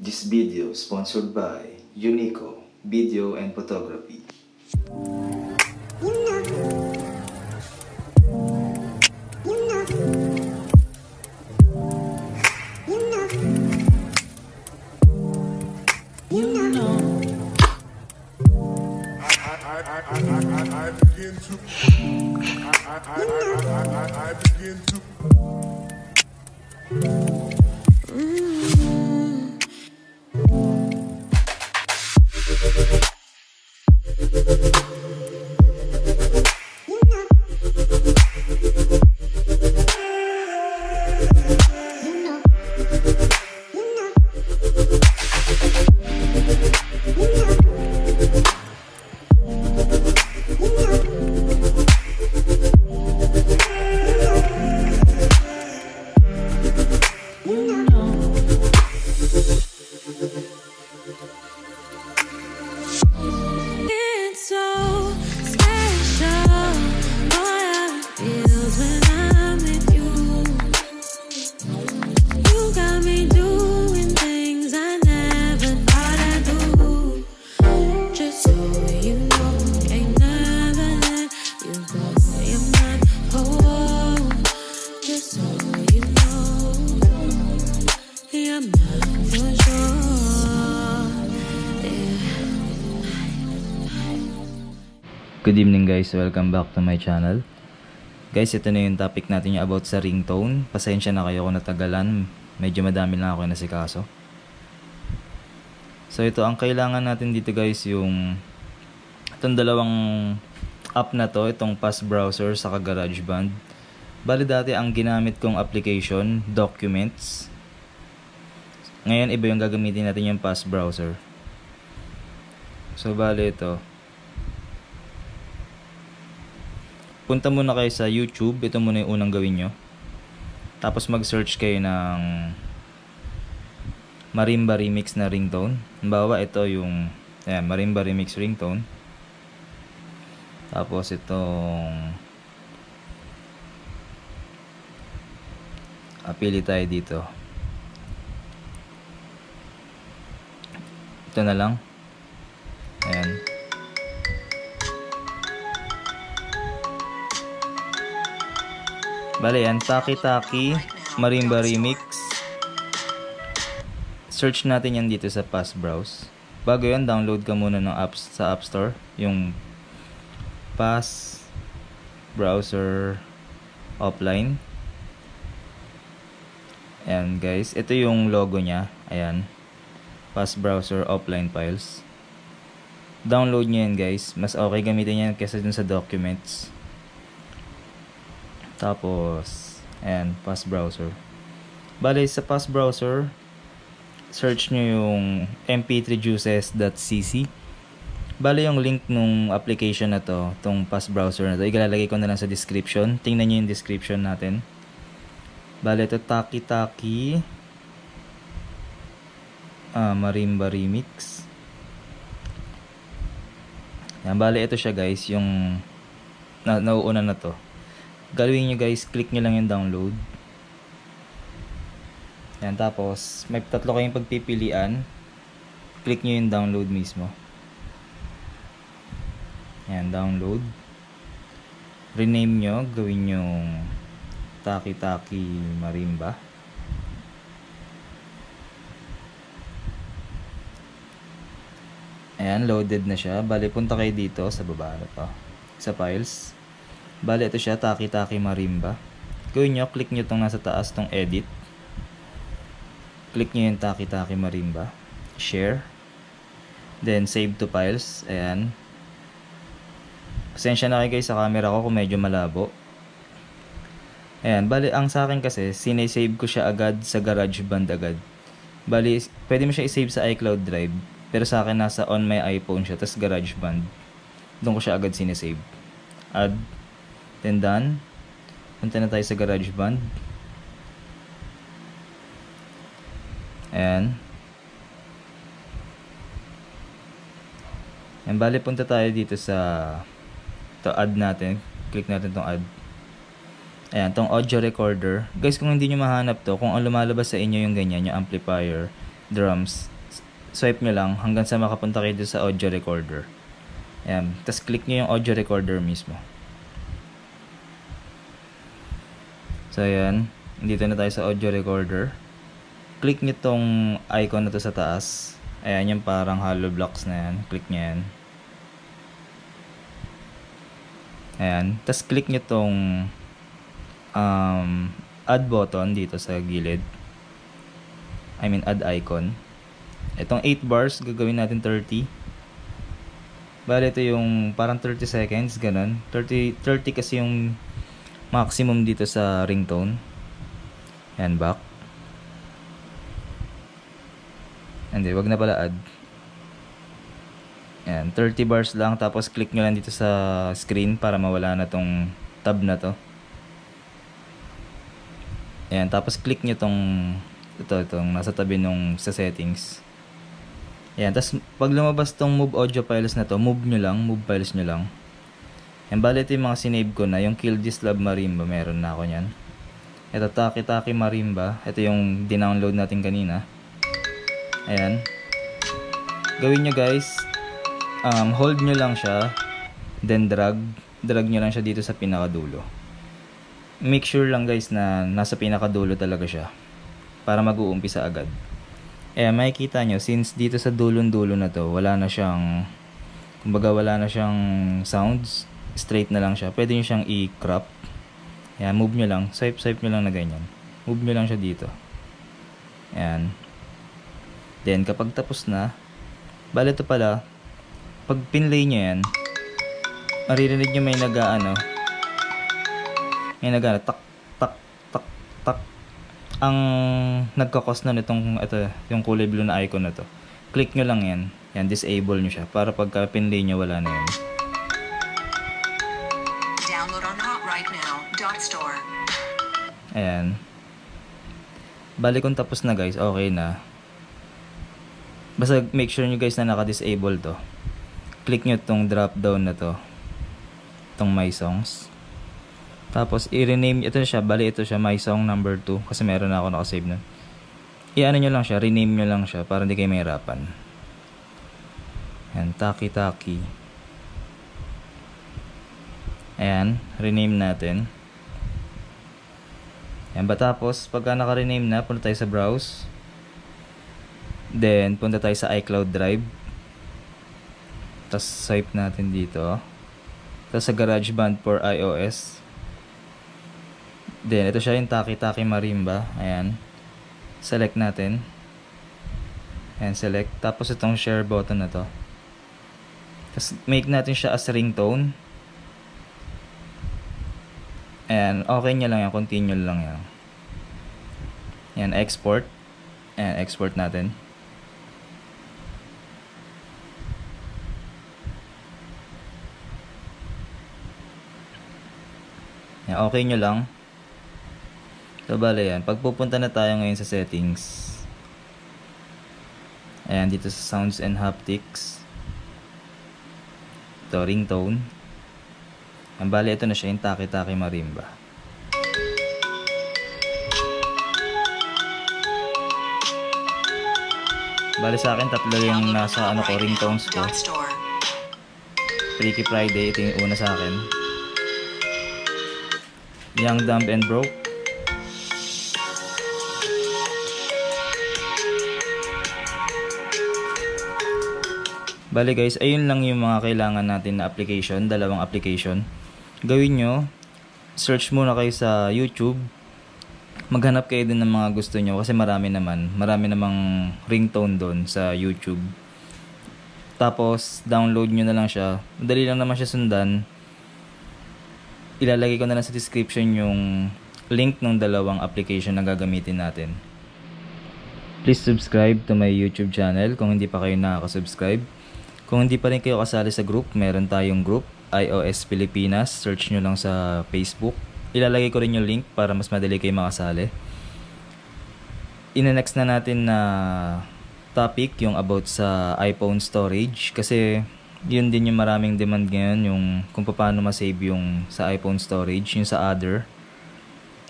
This video sponsored by Unico Video and Photography. I, begin to I, I, I, I, I begin to Good evening guys, welcome back to my channel. Guys, ito na yung topic natin yung about sa ringtone. Pasensya na kayo kung natagalan. Medyo madami lang ako nasikaso. So ito, ang kailangan natin dito guys yung itong dalawang app na to, itong Pass Browser sa GarageBand. Bali dati ang ginamit kong application, Documents. Ngayon iba yung gagamitin natin yung Pass Browser. So bali ito, punta muna kayo sa YouTube. Ito muna yung unang gawin nyo. Tapos mag-search kayo ng Marimba Remix na ringtone. Halimbawa, ito yung ayan, Marimba Remix ringtone. Tapos itong apili tayo dito. Ito na lang. Bale yan, Taki Taki Marimba Remix. Search natin yan dito sa Pass Browse. Bago yan, download ka muna ng apps sa App Store. Yung Pass Browser Offline. Ayan guys, ito yung logo niya. Ayan. Pass Browser Offline Files. Download nyo yan guys. Mas okay gamitin yan kesa dun sa documents. Tapos, ayan, pass browser. Bale, sa pass browser, search nyo yung mp3juices.cc. Bale, yung link nung application na to, tong pass browser na to, ilalagay ko na lang sa description. Tingnan nyo yung description natin. Bale, ito Taki Taki ah, Marimba Remix. Yan, bale, ito siya guys, yung na, nauuna na to gawin nyo guys, click nyo lang yung download. Yan, tapos, may tatlo kayong pagpipilian. Click nyo yung download mismo. Yan, download. Rename nyo, gawin yung Taki Taki Marimba. Ayan, loaded na siya. Bali, punta kayo dito sa baba na to. Sa files. Bali, ito siya, Taki Taki Marimba. Gawin nyo, click nyo itong nasa taas, tong edit. Click nyo yung Taki Taki Marimba. Share. Then, save to files. Ayan. Pasensya na kayo guys sa camera ko kung medyo malabo. Ayan, bali, ang sa akin kasi, sinesave ko siya agad sa GarageBand agad. Bali, pwede mo siya isave sa iCloud Drive. Pero sa akin, nasa on my iPhone siya, tapos GarageBand. Doon ko siya agad sinesave. Add. Then done. Punta na tayo sa GarageBand. Ayan. Ayan, bali punta tayo dito sa to add natin. Click natin tong add. Ayan, tong audio recorder. Guys, kung hindi nyo mahanap to, kung ang lumalabas sa inyo yung ganyan, yung amplifier, drums. Swipe nyo lang hanggang sa makapunta kayo sa audio recorder. Ayan. Tapos click nyo yung audio recorder mismo. So, ayan. Dito na tayo sa audio recorder. Click nyo tong icon na to sa taas. Ayan yung parang hollow blocks na yan. Click nyo yan. Ayan. Tapos click nyo tong um, add button dito sa gilid. I mean, add icon. Itong 8 bars, gagawin natin 30. Bale, ito yung parang 30 seconds, ganun. 30, 30 kasi yung maximum dito sa ringtone. Yan, back. Hindi, wag na pala add. Yan, 30 bars lang. Tapos click nyo lang dito sa screen para mawala na tong tab na to. Ayan, tapos click nyo tong ito, itong nasa tabi nung sa settings. Ayan, tapos pag lumabas tong move audio files na to, move nyo lang, move files nyo lang. Ayan, bali ito yung mga sinave ko na, yung Love Marimba, meron na ako nyan. Ito, Taki Taki Marimba, ito yung dinownload natin kanina. Ayan. Gawin nyo guys, um, hold nyo lang siya, then drag, drag nyo lang siya dito sa pinakadulo make sure lang guys na nasa pinakadulo talaga siya para mag-uumpisa agad. Eh, makikita nyo, since dito sa dulon-dulo na to, wala na siyang, kumbaga wala na siyang sounds, straight na lang siya. Pwede nyo siyang i-crop. Ayan, move nyo lang. Swipe, swipe nyo lang na ganyan. Move nyo lang siya dito. Ayan. Then, kapag tapos na, bali ito pala, pag pinlay nyo yan, maririnig nyo may nag-ano, may nagana tak tak tak tak ang nagkakos na nitong ito yung kulay blue na icon na to click nyo lang yan yan disable nyo siya para pagka pinlay nyo wala na yan store. ayan bali kung tapos na guys okay na basta make sure nyo guys na naka-disable to click nyo tong drop down na to tong my songs tapos, i-rename, ito siya, bali ito siya, my song number 2, kasi meron na ako nakasave nun. I-ano nyo lang siya, rename nyo lang siya, para hindi kayo mahirapan. Ayan, Taki Taki. Ayan, rename natin. Ayan, ba tapos, pagka naka-rename na, punta tayo sa browse. Then, punta tayo sa iCloud Drive. Tapos, swipe natin dito. Tapos, sa GarageBand for iOS. Then, ito siya yung Taki Taki Marimba. Ayan. Select natin. Ayan, select. Tapos itong share button na to. Tapos, make natin siya as ringtone. Ayan, okay nyo lang yan. Continue lang yan. Ayan, export. Ayan, export natin. Ayan, okay nyo lang. So, bale yan. Pagpupunta na tayo ngayon sa settings. Ayan, dito sa sounds and haptics. Ito, ringtone. Ang bale, ito na siya, yung Taki-Taki Marimba. Bale sa akin, tatlo yung nasa ano ko, ringtones ko. Freaky Friday, ito yung una sa akin. Young, Dumb, and Broke. Bale guys, ayun lang yung mga kailangan natin na application, dalawang application. Gawin nyo, search muna kayo sa YouTube. Maghanap kayo din ng mga gusto nyo kasi marami naman, marami namang ringtone doon sa YouTube. Tapos, download nyo na lang siya. Madali lang naman siya sundan. Ilalagay ko na lang sa description yung link ng dalawang application na gagamitin natin. Please subscribe to my YouTube channel kung hindi pa kayo nakaka-subscribe. Kung hindi pa rin kayo kasali sa group, meron tayong group, iOS Pilipinas. Search nyo lang sa Facebook. Ilalagay ko rin yung link para mas madali kayo makasali. Ina-next na natin na topic yung about sa iPhone storage kasi yun din yung maraming demand ngayon yung kung paano ma-save yung sa iPhone storage, yung sa other.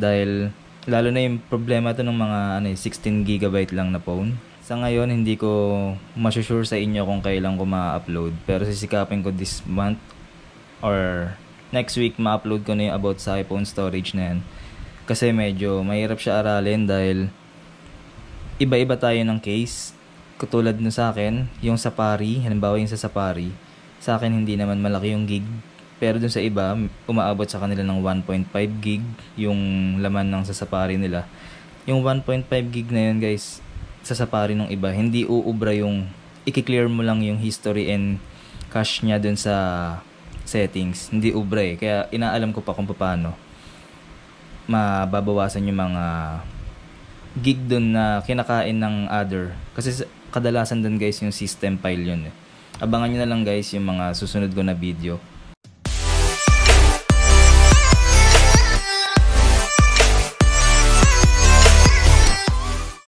Dahil lalo na yung problema to ng mga ano, eh, 16 GB lang na phone. Sa ngayon, hindi ko masusure sa inyo kung kailan ko ma-upload. Pero sisikapin ko this month or next week ma-upload ko na yung about sa iPhone storage na yan. Kasi medyo mahirap siya aralin dahil iba-iba tayo ng case. Katulad na sa akin, yung Safari, halimbawa yung sa Safari, sa akin hindi naman malaki yung gig. Pero dun sa iba, umaabot sa kanila ng 1.5 gig yung laman ng sa Safari nila. Yung 1.5 gig na yun guys, sa Safari ng iba, hindi uubra yung i-clear mo lang yung history and cache niya dun sa settings. Hindi ubra eh. Kaya inaalam ko pa kung paano mababawasan yung mga gig dun na kinakain ng other. Kasi sa- kadalasan dun guys yung system file yun eh. Abangan nyo na lang guys yung mga susunod ko na video